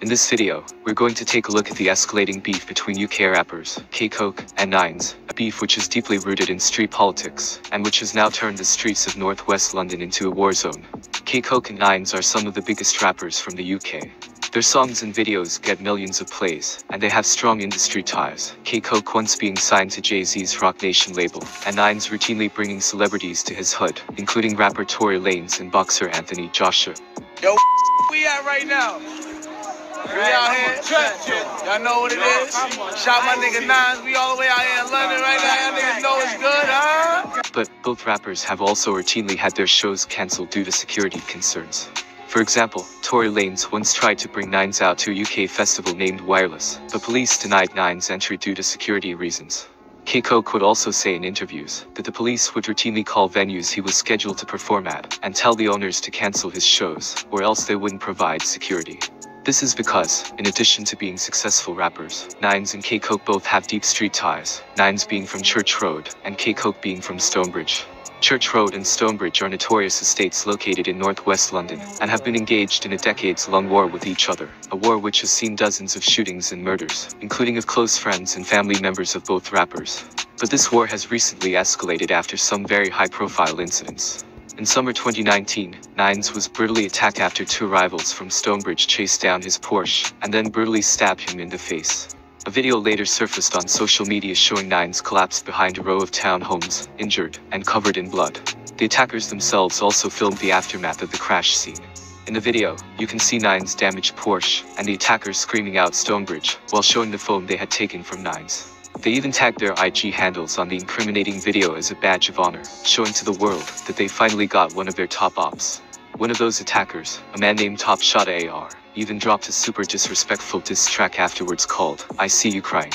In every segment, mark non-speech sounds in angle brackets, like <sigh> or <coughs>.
In this video, we're going to take a look at the escalating beef between UK rappers, K-Koke and Nines, a beef which is deeply rooted in street politics, and which has now turned the streets of northwest London into a war zone. K-Koke and Nines are some of the biggest rappers from the UK. Their songs and videos get millions of plays, and they have strong industry ties. K-Koke once being signed to Jay-Z's Roc Nation label, and Nines routinely bringing celebrities to his hood, including rapper Tory Lanez and boxer Anthony Joshua. Yo, <laughs> we at right now? We out here. Y'all know what it is. My nigga Nines. We all the way out here in London right now. Y'all niggas know it's good, huh? But both rappers have also routinely had their shows cancelled due to security concerns. For example, Tory Lanez once tried to bring Nines out to a UK festival named Wireless, but police denied Nines entry due to security reasons. K-Koke would also say in interviews that the police would routinely call venues he was scheduled to perform at and tell the owners to cancel his shows, or else they wouldn't provide security. This is because, in addition to being successful rappers, Nines and K-Koke both have deep street ties, Nines being from Church Road and K-Koke being from Stonebridge. Church Road and Stonebridge are notorious estates located in northwest London and have been engaged in a decades-long war with each other, a war which has seen dozens of shootings and murders, including of close friends and family members of both rappers. But this war has recently escalated after some very high-profile incidents. In summer 2019, Nines was brutally attacked after two rivals from Stonebridge chased down his Porsche and then brutally stabbed him in the face. A video later surfaced on social media showing Nines collapsed behind a row of townhomes, injured and covered in blood. The attackers themselves also filmed the aftermath of the crash scene. In the video, you can see Nines' damaged Porsche and the attackers screaming out Stonebridge while showing the phone they had taken from Nines. They even tagged their IG handles on the incriminating video as a badge of honor, showing to the world that they finally got one of their top ops. One of those attackers, a man named Top Shot AR, even dropped a super disrespectful diss track afterwards called I See You Crying.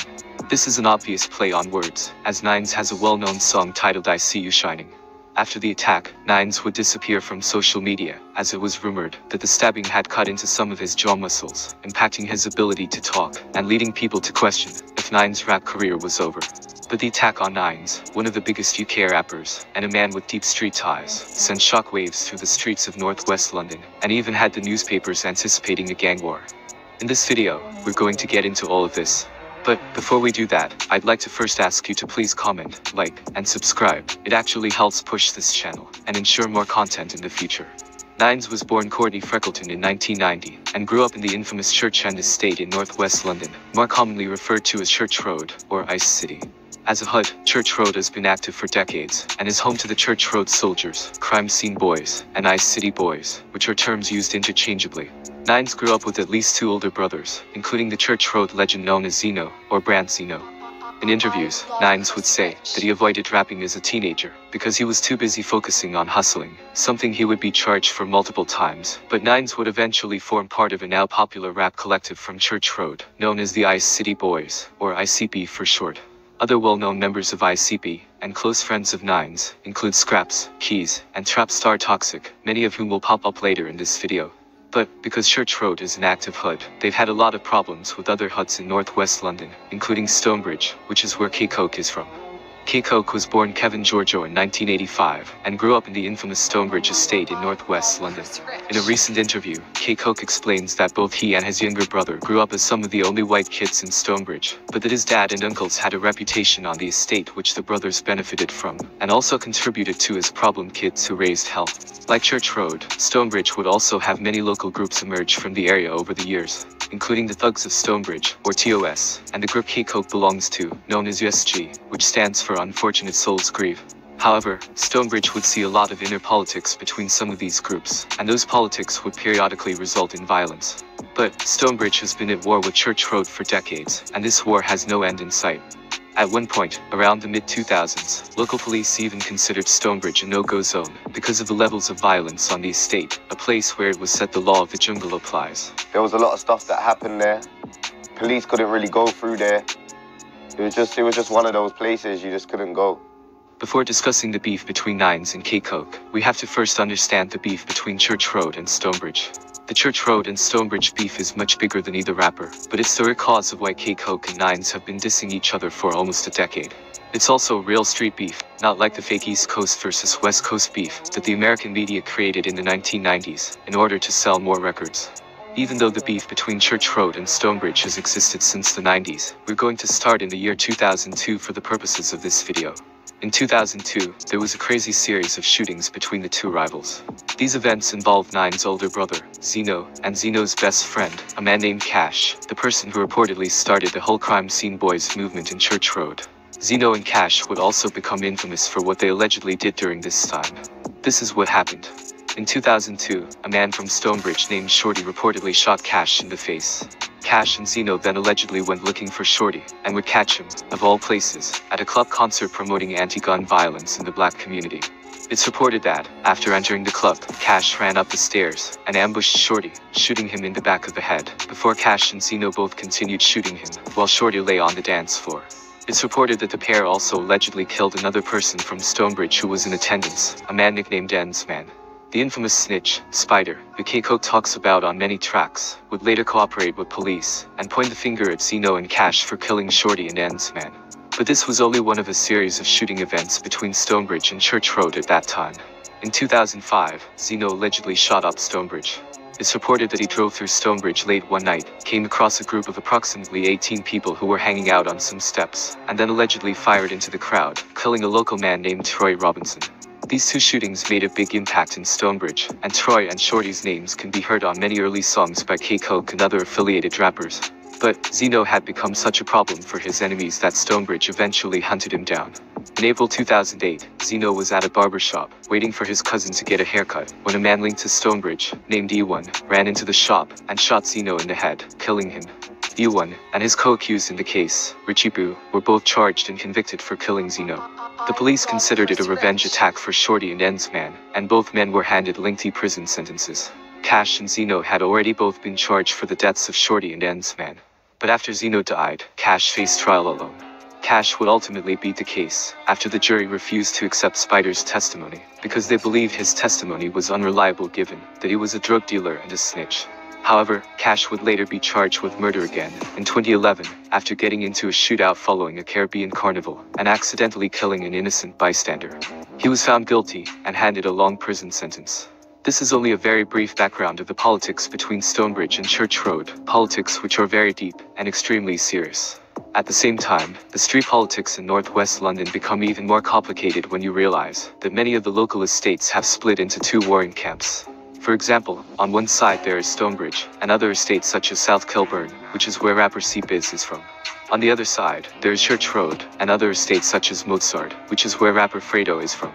This is an obvious play on words, as Nines has a well-known song titled I See You Shining. After the attack, Nines would disappear from social media, as it was rumored that the stabbing had cut into some of his jaw muscles, impacting his ability to talk, and leading people to question if Nines' rap career was over. But the attack on Nines, one of the biggest UK rappers, and a man with deep street ties, sent shockwaves through the streets of northwest London, and even had the newspapers anticipating a gang war. In this video, we're going to get into all of this. But before we do that, I'd like to first ask you to please comment, like, and subscribe. It actually helps push this channel and ensure more content in the future. Nines was born Courtney Freckleton in 1990 and grew up in the infamous Church End estate in northwest London, more commonly referred to as Church Road or Ice City. As a HUD, Church Road has been active for decades and is home to the Church Road Soldiers, Crime Scene Boys, and Ice City Boys, which are terms used interchangeably. Nines grew up with at least two older brothers, including the Church Road legend known as Zeno, or Brant Zeno. In interviews, Nines would say that he avoided rapping as a teenager because he was too busy focusing on hustling, something he would be charged for multiple times. But Nines would eventually form part of a now popular rap collective from Church Road, known as the Ice City Boys, or ICB for short. Other well-known members of ICB, and close friends of Nines, include Scraps, Keys, and Trap Star Toxic, many of whom will pop up later in this video. But, because Church Road is an active HUD, they've had a lot of problems with other HUDs in northwest London, including Stonebridge, which is where K-Koke is from. K-Koke was born Kevin Georgiou in 1985 and grew up in the infamous Stonebridge estate in northwest London. In a recent interview, K-Koke explains that both he and his younger brother grew up as some of the only white kids in Stonebridge, but that his dad and uncles had a reputation on the estate which the brothers benefited from, and also contributed to as problem kids who raised hell. Like Church Road, Stonebridge would also have many local groups emerge from the area over the years, including the Thugs of Stonebridge, or TOS, and the group K-Koke belongs to, known as USG, which stands for Unfortunate Souls Grieve. However, Stonebridge would see a lot of inner politics between some of these groups, and those politics would periodically result in violence. But, Stonebridge has been at war with Church Road for decades, and this war has no end in sight. At one point, around the mid-2000s, local police even considered Stonebridge a no-go zone because of the levels of violence on the estate, a place where it was said the law of the jungle applies. There was a lot of stuff that happened there. Police couldn't really go through there. It was just it was just one of those places you just couldn't go. Before discussing the beef between Nines and K-Koke, we have to first understand the beef between Church Road and Stonebridge. The Church Road and Stonebridge beef is much bigger than either rapper, but it's the real cause of why K-Koke and Nines have been dissing each other for almost a decade. It's also real street beef, not like the fake East Coast versus West Coast beef that the American media created in the 1990s in order to sell more records. Even though the beef between Church Road and Stonebridge has existed since the 90s, we're going to start in the year 2002 for the purposes of this video. In 2002, there was a crazy series of shootings between the two rivals. These events involved Nine's older brother, Zeno, and Zeno's best friend, a man named Cash, the person who reportedly started the whole crime scene boys movement in Church Road. Zeno and Cash would also become infamous for what they allegedly did during this time. This is what happened. In 2002, a man from Stonebridge named Shorty reportedly shot Cash in the face. Cash and Zeno then allegedly went looking for Shorty, and would catch him, of all places, at a club concert promoting anti-gun violence in the black community. It's reported that, after entering the club, Cash ran up the stairs and ambushed Shorty, shooting him in the back of the head, before Cash and Zeno both continued shooting him, while Shorty lay on the dance floor. It's reported that the pair also allegedly killed another person from Stonebridge who was in attendance, a man nicknamed Ends Man. The infamous snitch, Spider, who K-Koke talks about on many tracks, would later cooperate with police and point the finger at Zeno and Cash for killing Shorty and Ends Man. But this was only one of a series of shooting events between Stonebridge and Church Road at that time. In 2005, Zeno allegedly shot up Stonebridge. It's reported that he drove through Stonebridge late one night, came across a group of approximately 18 people who were hanging out on some steps, and then allegedly fired into the crowd, killing a local man named Troy Robinson. These two shootings made a big impact in Stonebridge, and Troy and Shorty's names can be heard on many early songs by K-Koke and other affiliated rappers. But Zeno had become such a problem for his enemies that Stonebridge eventually hunted him down. In April 2008, Zeno was at a barbershop, waiting for his cousin to get a haircut, when a man linked to Stonebridge, named E1, ran into the shop and shot Zeno in the head, killing him. E1 and his co-accused in the case, Richie Boo, were both charged and convicted for killing Zeno. The police considered it a revenge attack for Shorty and Ends Man, and both men were handed lengthy prison sentences. Cash and Zeno had already both been charged for the deaths of Shorty and Ends Man. But after Zeno died, Cash faced trial alone. Cash would ultimately beat the case, after the jury refused to accept Spider's testimony, because they believed his testimony was unreliable given that he was a drug dealer and a snitch. However, Cash would later be charged with murder again, in 2011, after getting into a shootout following a Caribbean carnival, and accidentally killing an innocent bystander. He was found guilty, and handed a long prison sentence. This is only a very brief background of the politics between Stonebridge and Church Road, politics which are very deep, and extremely serious. At the same time, the street politics in northwest London become even more complicated when you realize that many of the local estates have split into two warring camps. For example, on one side there is Stonebridge, and other estates such as South Kilburn, which is where rapper C-Biz is from. On the other side, there is Church Road, and other estates such as Mozart, which is where rapper Fredo is from.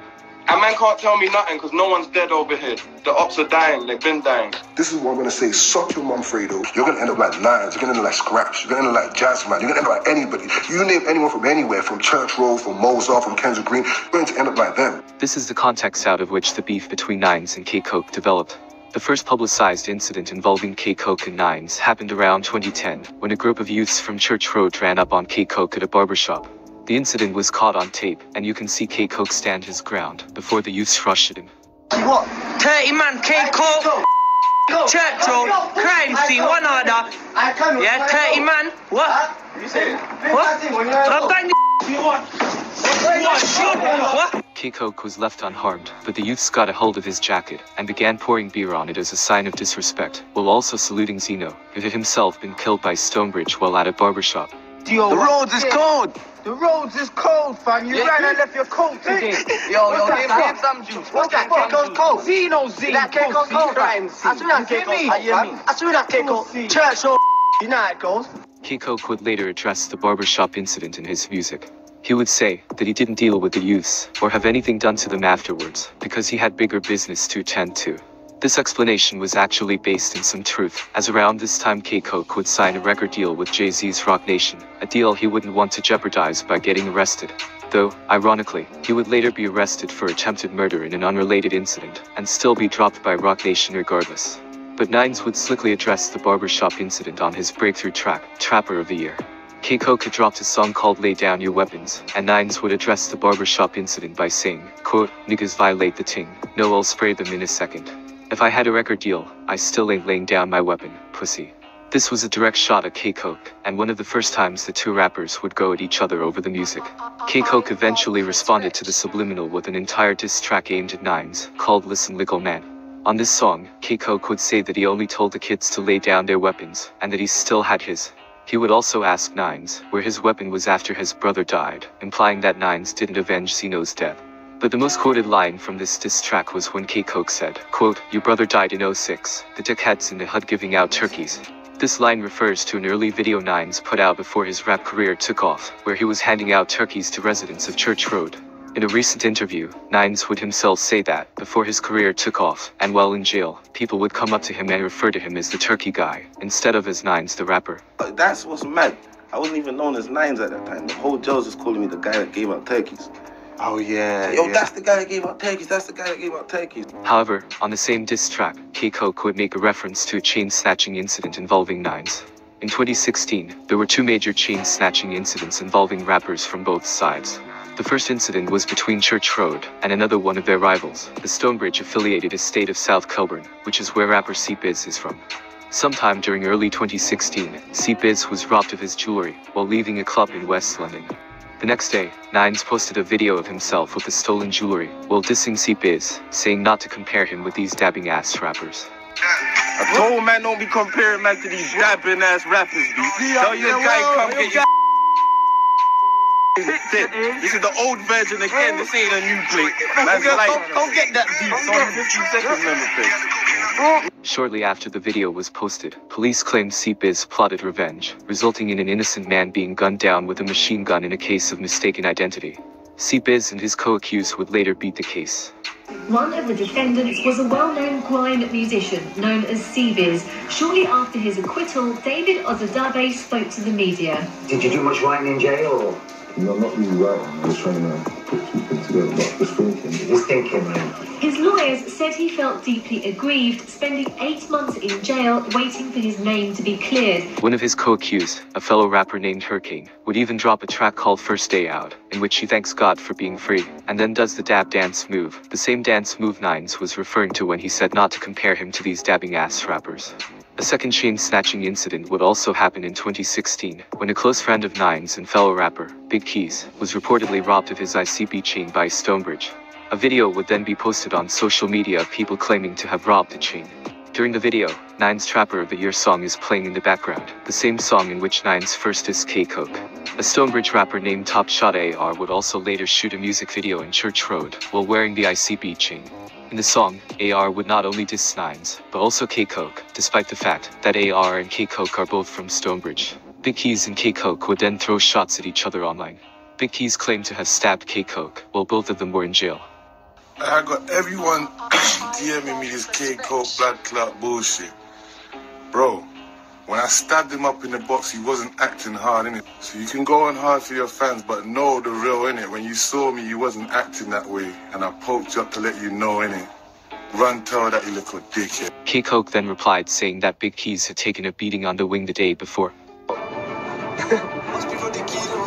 A man can't tell me nothing because no one's dead over here. The ops are dying, they've been dying. This is what I'm gonna say. Suck your mum, Fredo. You're gonna end up like Nines. You're gonna end up like Scraps. You're gonna end up like Jazzman. You're gonna end up like anybody. You name anyone from anywhere, from Church Road, from Mozart, from Kensal Green, you're going to end up like them. This is the context out of which the beef between Nines and K-Koke developed. The first publicized incident involving K-Koke and Nines happened around 2010, when a group of youths from Church Road ran up on K-Koke at a barbershop. The incident was caught on tape, and you can see K-Koke stand his ground before the youths rushed at him. What? 30 man, K Koke, Church Road, crime scene, one order. Yeah, 30 man. What? What? I'll bang the What? K-Koke was left unharmed, but the youths got a hold of his jacket and began pouring beer on it as a sign of disrespect, while also saluting Zeno, who had himself been killed by Stonebridge while at a barbershop. The roads is cold. The roads is cold, fam. You ran and left your coat today. Yo, yo, give me some juice. What's that? Keiko's cold. Zeno Z. That Keiko's cold. I see that Keiko. I hear me. I see that Keiko. Church Road. <laughs> You know how it goes. K-Koke would later address the barbershop incident in his music. He would say that he didn't deal with the youths or have anything done to them afterwards because he had bigger business to attend to. This explanation was actually based in some truth, as around this time K-Koke would sign a record deal with Jay-Z's Roc Nation, a deal he wouldn't want to jeopardize by getting arrested. Though, ironically, he would later be arrested for attempted murder in an unrelated incident, and still be dropped by Roc Nation regardless. But Nines would slickly address the barbershop incident on his breakthrough track, Trapper of the Year. K-Koke had dropped a song called Lay Down Your Weapons, and Nines would address the barbershop incident by saying, quote, niggas violate the ting, no I'll spray them in a second. If I had a record deal, I still ain't laying down my weapon, pussy. This was a direct shot at K-Koke, and one of the first times the two rappers would go at each other over the music. K-Koke eventually responded to the subliminal with an entire diss track aimed at Nines, called Listen Little Man. On this song, K-Koke would say that he only told the kids to lay down their weapons, and that he still had his. He would also ask Nines where his weapon was after his brother died, implying that Nines didn't avenge Zeno's death. But the most quoted line from this diss track was when K-Koke said, quote, Your brother died in 06, the dickheads in the HUD giving out turkeys. This line refers to an early video Nines put out before his rap career took off, where he was handing out turkeys to residents of Church Road. In a recent interview, Nines would himself say that, before his career took off, and while in jail, people would come up to him and refer to him as the turkey guy, instead of as Nines the rapper. That's what's mad. I wasn't even known as Nines at that time. The whole jail's just calling me the guy that gave out turkeys. Oh yeah. Yo, yeah. that's the guy that gave out turkeys. That's the guy that gave out turkeys. However, on the same diss track, K-Koke would make a reference to a chain snatching incident involving Nines. In 2016, there were two major chain snatching incidents involving rappers from both sides. The first incident was between Church Road and another one of their rivals, the Stonebridge affiliated estate of South Kilburn, which is where rapper C-Biz is from. Sometime during early 2016, C-Biz was robbed of his jewelry while leaving a club in West London. The next day, Nines posted a video of himself with the stolen jewelry while dissing C-Biz, saying not to compare him with these dabbing ass rappers. I told man don't be comparing man to these dabbing ass rappers, B. Tell your guy come get your this is the old version again. This ain't a new plate. Man's like, don't, get that beat. It's on 15 seconds number plate. Shortly after the video was posted, police claimed C-Biz plotted revenge, resulting in an innocent man being gunned down with a machine gun in a case of mistaken identity. C-Biz and his co-accused would later beat the case. One of the defendants was a well-known grime musician known as C-Biz. Shortly after his acquittal, David Ozadabe spoke to the media. Did you do much writing in jail or? No, not really writing. I was trying to put two things together, but just thinking. Just thinking, man. His lawyers said he felt deeply aggrieved, spending eight months in jail waiting for his name to be cleared. One of his co-accused, a fellow rapper named Hurricane, would even drop a track called First Day Out, in which he thanks God for being free, and then does the dab dance move, the same dance move Nines was referring to when he said not to compare him to these dabbing ass rappers. A second chain snatching incident would also happen in 2016, when a close friend of Nines and fellow rapper, Big Keys, was reportedly robbed of his ICB chain by Stonebridge. A video would then be posted on social media of people claiming to have robbed the chain. During the video, Nine's Trapper of the Year song is playing in the background, the same song in which Nines first is K-Koke. A Stonebridge rapper named Top Shot AR would also later shoot a music video in Church Road while wearing the ICB chain. In the song, AR would not only diss Nines, but also K-Koke, despite the fact that AR and K-Koke are both from Stonebridge. Big Keys and K-Koke would then throw shots at each other online. Big Keys claimed to have stabbed K-Koke, while both of them were in jail. I got everyone <coughs> DMing me this K Koke blood clot bullshit. Bro, when I stabbed him up in the box, he wasn't acting hard, innit? So you can go on hard for your fans, but know the real, innit? When you saw me, you wasn't acting that way. And I poked you up to let you know, innit? Run tell that you little dickhead. K-Koke then replied saying that Big Keys had taken a beating on the wing the day before.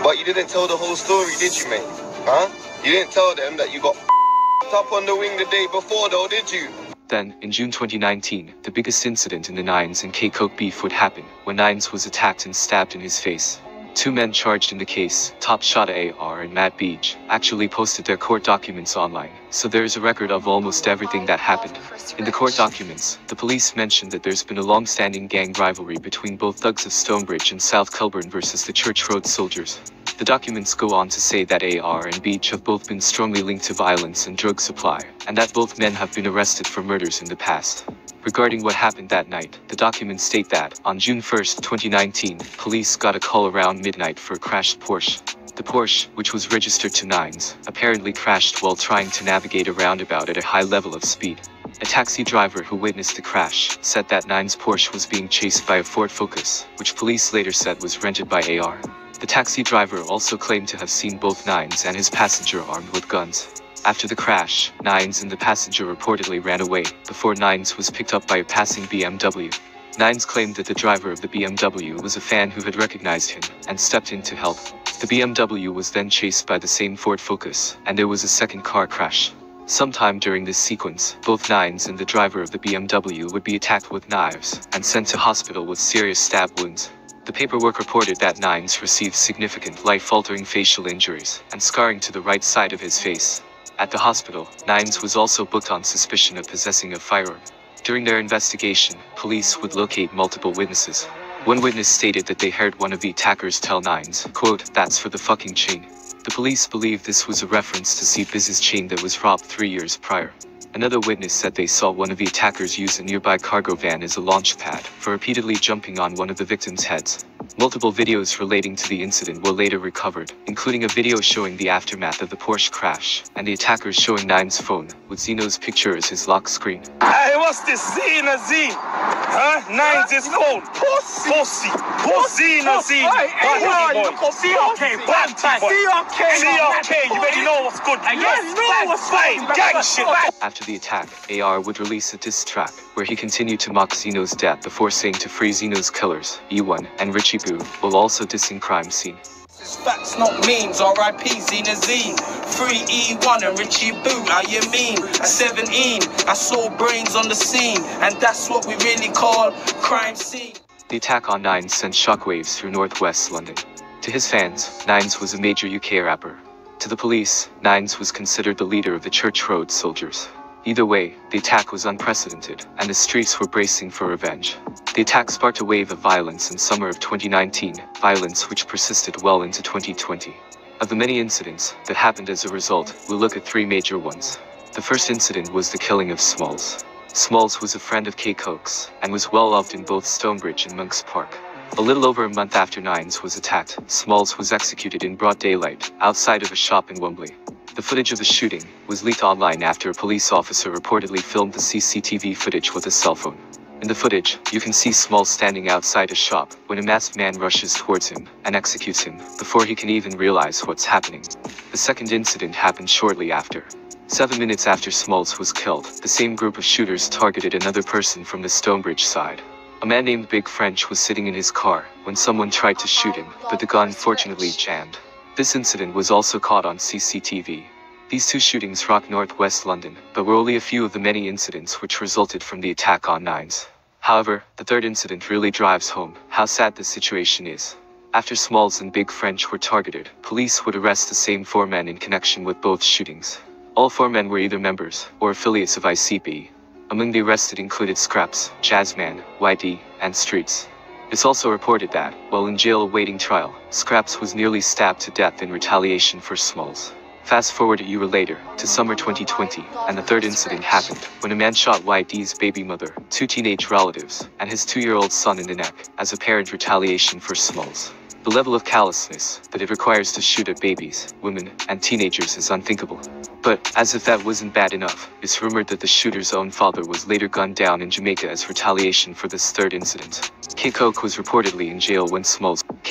But you didn't tell the whole story, did you, mate? Huh? You didn't tell them that you got <laughs> up on the wing the day before, though, did you? Then, in June 2019, the biggest incident in the Nines and K-Koke beef would happen, when Nines was attacked and stabbed in his face. Two men charged in the case, Top Shot AR and Matt Beach, actually posted their court documents online, so there is a record of almost everything that happened. In the court documents, the police mentioned that there's been a long-standing gang rivalry between both thugs of Stonebridge and South Kilburn versus the Church Road soldiers. The documents go on to say that AR and Beach have both been strongly linked to violence and drug supply, and that both men have been arrested for murders in the past. Regarding what happened that night, the documents state that, on June 1, 2019, police got a call around midnight for a crashed Porsche. The Porsche, which was registered to Nines, apparently crashed while trying to navigate a roundabout at a high level of speed. A taxi driver who witnessed the crash said that Nines Porsche was being chased by a Ford Focus, which police later said was rented by AR. The taxi driver also claimed to have seen both Nines and his passenger armed with guns. After the crash, Nines and the passenger reportedly ran away before Nines was picked up by a passing BMW. Nines claimed that the driver of the BMW was a fan who had recognized him and stepped in to help. The BMW was then chased by the same Ford Focus, and there was a second car crash. Sometime during this sequence, both Nines and the driver of the BMW would be attacked with knives and sent to hospital with serious stab wounds. The paperwork reported that Nines received significant life-altering facial injuries and scarring to the right side of his face. At the hospital, Nines was also booked on suspicion of possessing a firearm. During their investigation, police would locate multiple witnesses. One witness stated that they heard one of the attackers tell Nines, quote, that's for the fucking chain. The police believe this was a reference to C Biz's chain that was robbed three years prior. Another witness said they saw one of the attackers use a nearby cargo van as a launch pad for repeatedly jumping on one of the victims' heads. Multiple videos relating to the incident were later recovered, including a video showing the aftermath of the Porsche crash, and the attackers showing Nines' phone, with Zeno's picture as his lock screen. Hey, what's this? Zeno Z? Huh? Nines is phone. Pussy. Pussy. Pussy. Zeno Z. CRK. Bad CRK. CRK. You better know what's good. I guess. know what's fine. Gang shit. After the attack, AR would release a diss track, where he continued to mock Zeno's death before saying to free Zeno's killers, E1 and Richie Boo, while also dissing crime scene. It's facts, not memes. R.I.P. Zeno Z. Free E1 and Richie Boo. How you mean? At 17, I saw brains on the scene, and that's what we really call crime scene. The attack on Nines sent shockwaves through northwest London. To his fans, Nines was a major UK rapper. To the police, Nines was considered the leader of the Church Road soldiers. Either way, the attack was unprecedented, and the streets were bracing for revenge. The attack sparked a wave of violence in summer of 2019, violence which persisted well into 2020. Of the many incidents that happened as a result, we'll look at three major ones. The first incident was the killing of Smalls. Smalls was a friend of K Koke's, and was well loved in both Stonebridge and Monk's Park. A little over a month after Nines was attacked, Smalls was executed in broad daylight, outside of a shop in Wembley. The footage of the shooting was leaked online after a police officer reportedly filmed the CCTV footage with his cell phone. In the footage, you can see Smalls standing outside a shop when a masked man rushes towards him and executes him before he can even realize what's happening. The second incident happened shortly after. Seven minutes after Smalls was killed, the same group of shooters targeted another person from the Stonebridge side. A man named Big French was sitting in his car when someone tried to shoot him, but the gun fortunately jammed. This incident was also caught on CCTV. These two shootings rocked northwest London, but were only a few of the many incidents which resulted from the attack on Nines. However, the third incident really drives home how sad the situation is. After Smalls and Big French were targeted, police would arrest the same four men in connection with both shootings. All four men were either members or affiliates of ICB. Among the arrested included Scraps, Jazzman, YD, and Streets. It's also reported that, while in jail awaiting trial, Scraps was nearly stabbed to death in retaliation for Smalls. Fast forward a year later, to summer 2020, and the third incident happened, when a man shot YD's baby mother, two teenage relatives, and his two-year-old son in the neck, as apparent retaliation for Smalls. The level of callousness that it requires to shoot at babies, women, and teenagers is unthinkable. But, as if that wasn't bad enough, it's rumored that the shooter's own father was later gunned down in Jamaica as retaliation for this third incident. K. Koke was reportedly in jail when.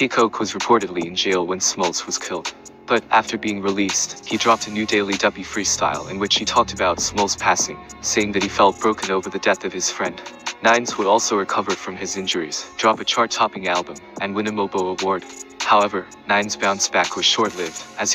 Koke was reportedly in jail when was killed. But after being released, he dropped a new Daily Duppy freestyle in which he talked about Smalls' passing, saying that he felt broken over the death of his friend. Nines would also recover from his injuries, drop a chart-topping album, and win a Mobo Award. However, Nines' bounce back was short-lived, as